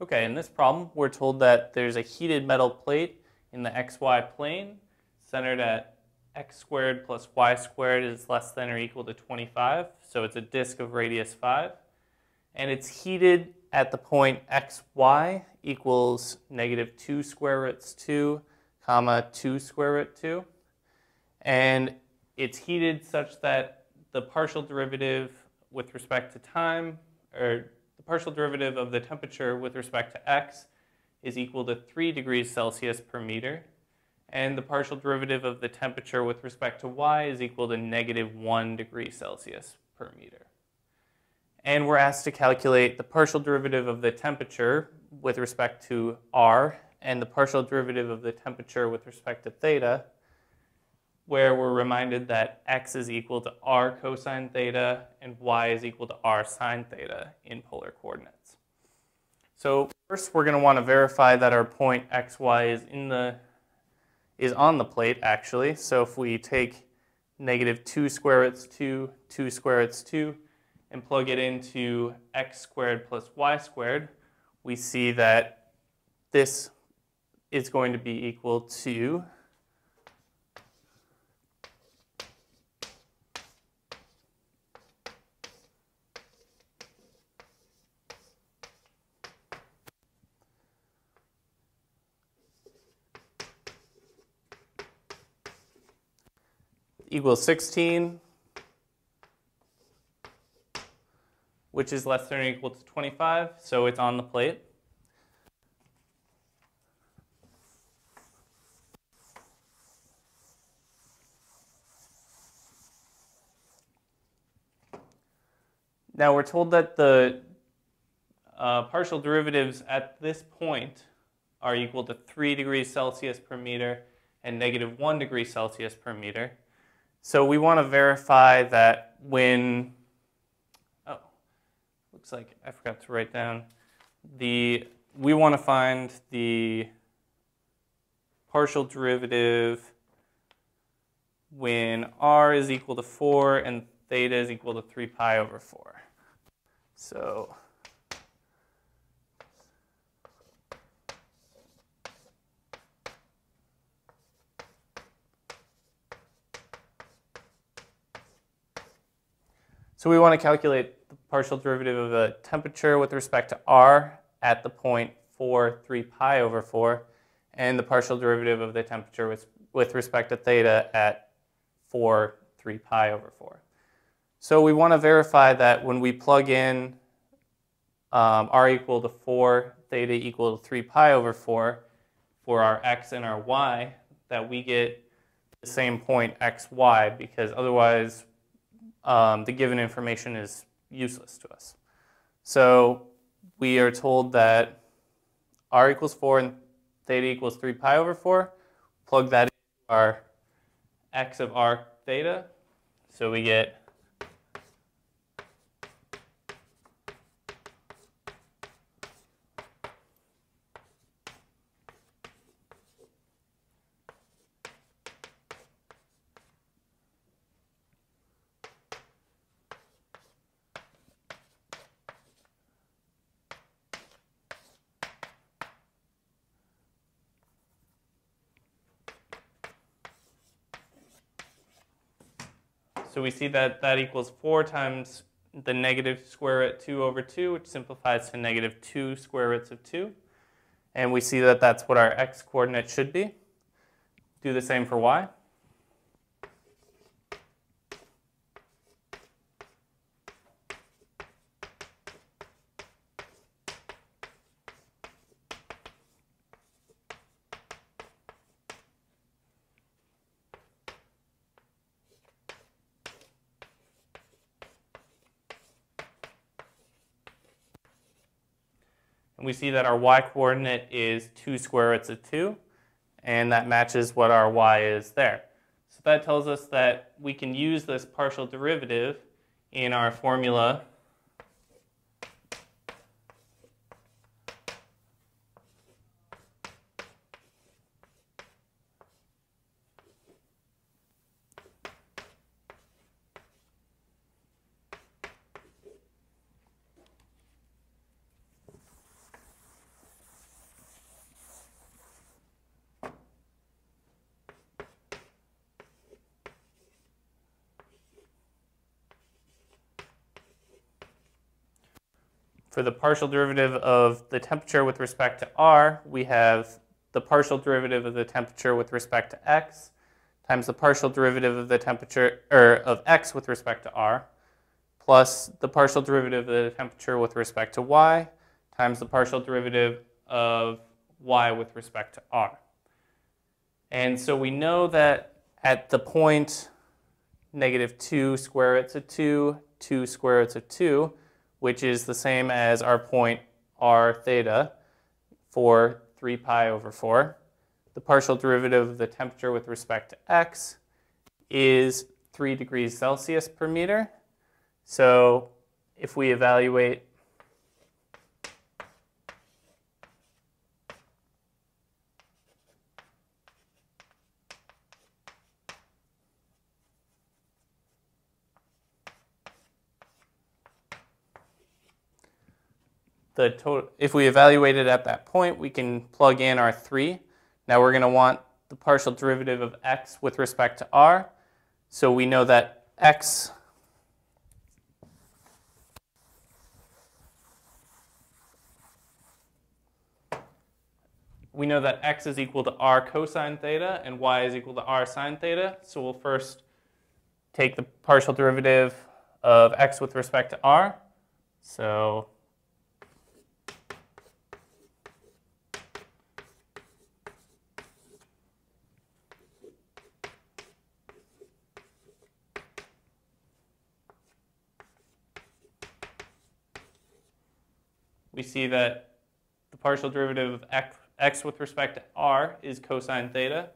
Okay, in this problem, we're told that there's a heated metal plate in the xy plane centered at x squared plus y squared is less than or equal to 25. So it's a disk of radius 5. And it's heated at the point xy equals negative 2 square roots 2, comma 2 square root 2. And it's heated such that the partial derivative with respect to time, or partial derivative of the temperature with respect to x is equal to 3 degrees Celsius per meter. And the partial derivative of the temperature with respect to y is equal to negative 1 degree Celsius per meter. And we're asked to calculate the partial derivative of the temperature with respect to r and the partial derivative of the temperature with respect to theta where we're reminded that x is equal to r cosine theta and y is equal to r sine theta in polar coordinates. So first we're going to want to verify that our point xy is in the is on the plate actually. So if we take negative 2 square roots 2, 2 square roots 2, and plug it into x squared plus y squared, we see that this is going to be equal to equals 16, which is less than or equal to 25, so it's on the plate. Now we're told that the uh, partial derivatives at this point are equal to 3 degrees Celsius per meter and negative 1 degree Celsius per meter. So we want to verify that when, oh, looks like I forgot to write down the, we want to find the partial derivative when r is equal to 4 and theta is equal to 3 pi over 4. So So we want to calculate the partial derivative of the temperature with respect to r at the point 4, 3 pi over 4, and the partial derivative of the temperature with, with respect to theta at 4, 3 pi over 4. So we want to verify that when we plug in um, r equal to 4, theta equal to 3 pi over 4 for our x and our y, that we get the same point xy, because otherwise um, the given information is useless to us. So we are told that r equals 4 and theta equals 3 pi over 4. Plug that into our x of r theta. So we get So we see that that equals 4 times the negative square root 2 over 2, which simplifies to negative 2 square roots of 2. And we see that that's what our x coordinate should be. Do the same for y. we see that our y coordinate is 2 square roots of 2, and that matches what our y is there. So that tells us that we can use this partial derivative in our formula for the partial derivative of the temperature with respect to r, we have the partial derivative of the temperature with respect to x times the partial derivative of the temperature or of x with respect to r plus the partial derivative of the temperature with respect to y times the partial derivative of y with respect to r. And so we know that at the point negative 2 square roots of 2, 2 square roots of 2, which is the same as our point r theta for 3 pi over 4. The partial derivative of the temperature with respect to x is 3 degrees Celsius per meter. So if we evaluate the total, if we evaluate it at that point, we can plug in our 3. Now we're going to want the partial derivative of x with respect to r. So we know that x we know that x is equal to r cosine theta and y is equal to r sine theta. So we'll first take the partial derivative of x with respect to r. So we see that the partial derivative of x, x with respect to r is cosine theta,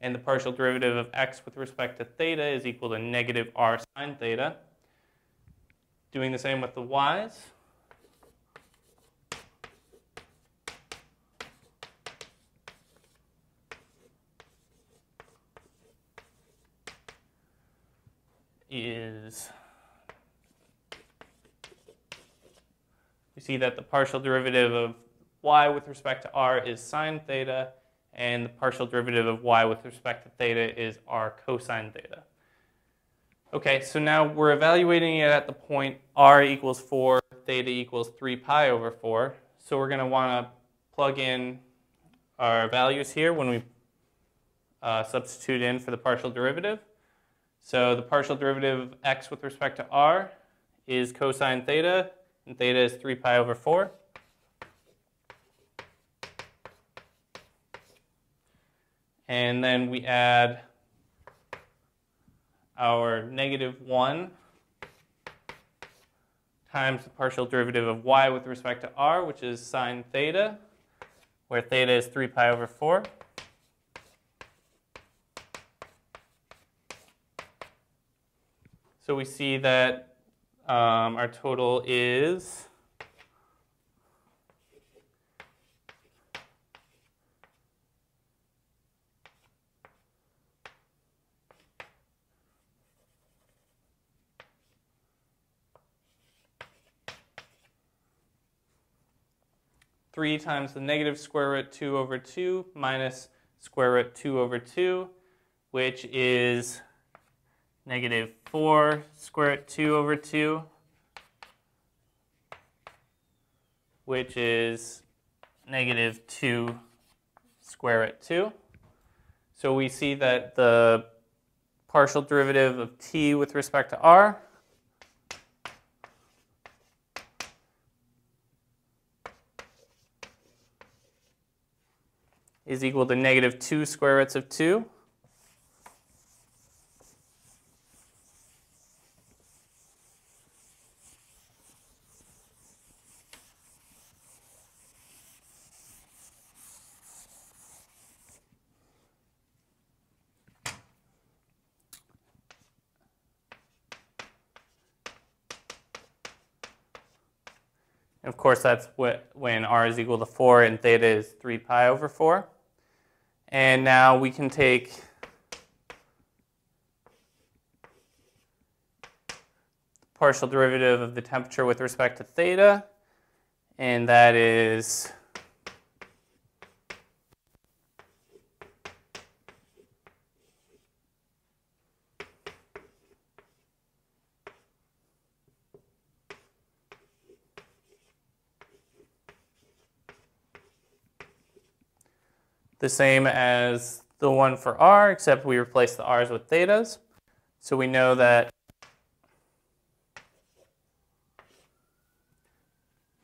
and the partial derivative of x with respect to theta is equal to negative r sine theta. Doing the same with the y's. is we see that the partial derivative of y with respect to r is sine theta, and the partial derivative of y with respect to theta is r cosine theta. Okay, so now we're evaluating it at the point r equals 4, theta equals 3 pi over 4. So we're going to want to plug in our values here when we uh, substitute in for the partial derivative. So the partial derivative of x with respect to r is cosine theta, and theta is 3 pi over 4. And then we add our negative 1 times the partial derivative of y with respect to r, which is sine theta, where theta is 3 pi over 4. So we see that um, our total is three times the negative square root two over two minus square root two over two, which is negative 4 square root 2 over 2, which is negative 2 square root 2. So we see that the partial derivative of t with respect to r is equal to negative 2 square roots of 2. Of course, that's what, when r is equal to 4 and theta is 3 pi over 4. And now we can take the partial derivative of the temperature with respect to theta, and that is the same as the one for r, except we replace the r's with thetas. So we know that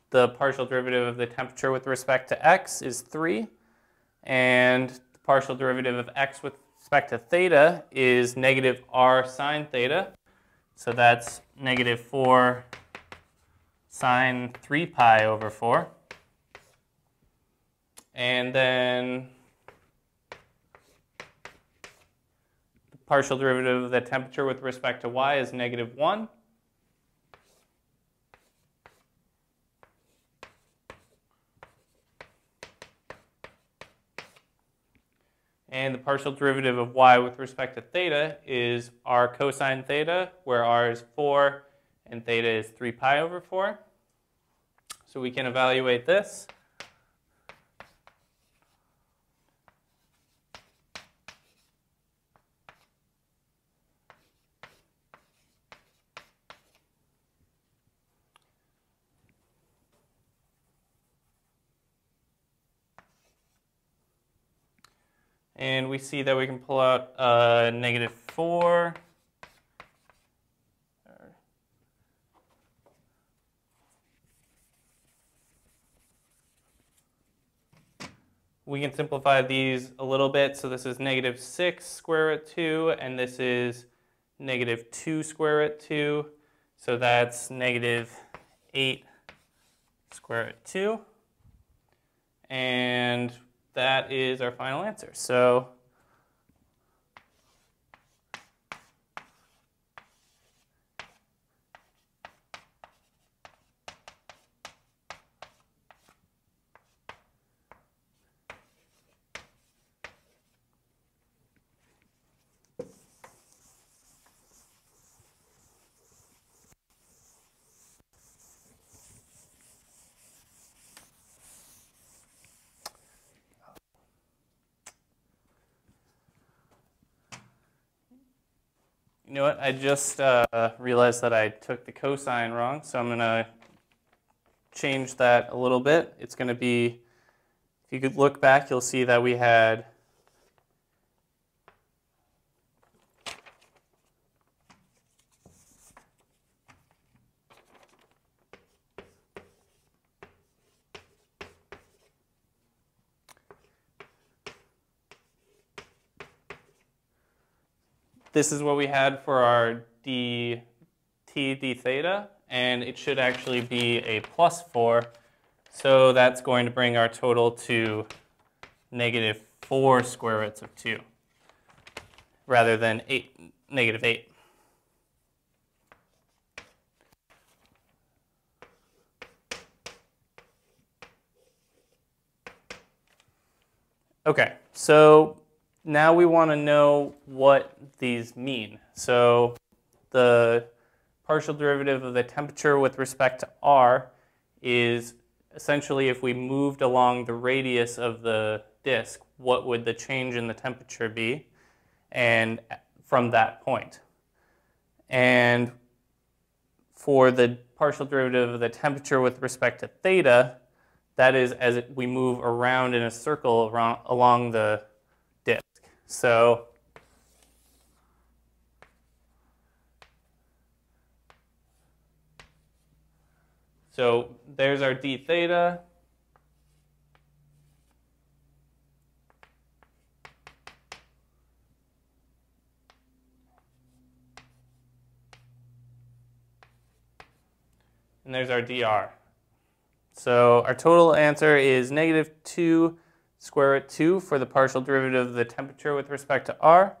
the partial derivative of the temperature with respect to x is 3, and the partial derivative of x with respect to theta is negative r sine theta. So that's negative 4 sine 3 pi over 4. And then partial derivative of the temperature with respect to y is negative 1. And the partial derivative of y with respect to theta is r cosine theta, where r is 4 and theta is 3 pi over 4. So we can evaluate this. And we see that we can pull out uh, negative 4. We can simplify these a little bit. So this is negative 6 square root 2, and this is negative 2 square root 2. So that's negative 8 square root 2. And that is our final answer. So You know what? I just uh, realized that I took the cosine wrong, so I'm going to change that a little bit. It's going to be, if you could look back, you'll see that we had This is what we had for our d t d theta, and it should actually be a plus 4. So that's going to bring our total to negative 4 square roots of 2 rather than 8, negative 8. Okay, so now we want to know what these mean. So the partial derivative of the temperature with respect to r is essentially if we moved along the radius of the disk, what would the change in the temperature be? And uh, from that point. And for the partial derivative of the temperature with respect to theta, that is as we move around in a circle around, along the so So there's our d theta. And there's our dr. So our total answer is negative 2 square root 2 for the partial derivative of the temperature with respect to r,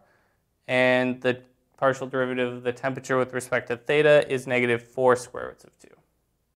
and the partial derivative of the temperature with respect to theta is negative 4 square roots of 2.